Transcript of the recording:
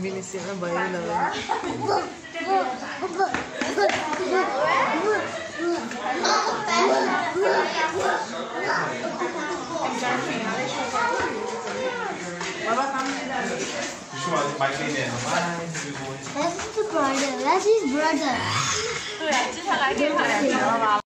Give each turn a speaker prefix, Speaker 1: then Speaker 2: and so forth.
Speaker 1: Binisnya bayi naman.
Speaker 2: That's the brother. That's his brother.
Speaker 3: 对，接下来给他两条了吧。